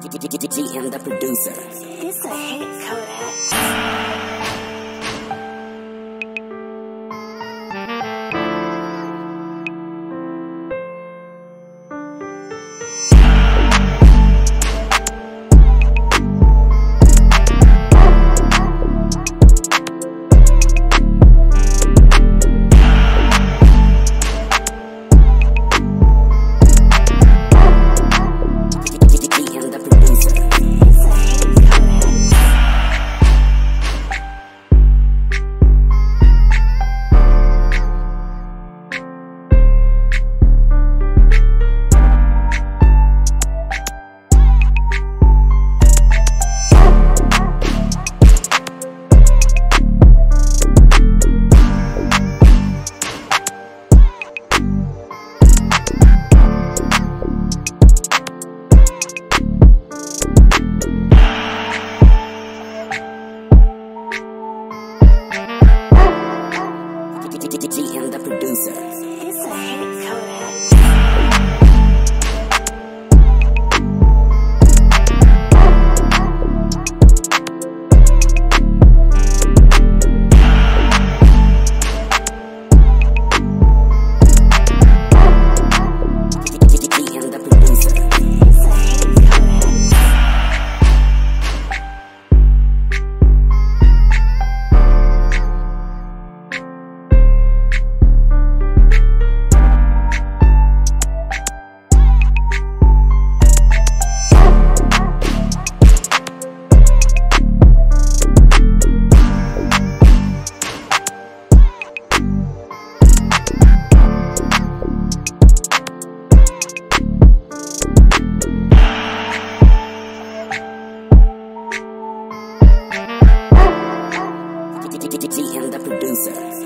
GM the producer. It's a hit, Kodak. GM the producer. And the producer.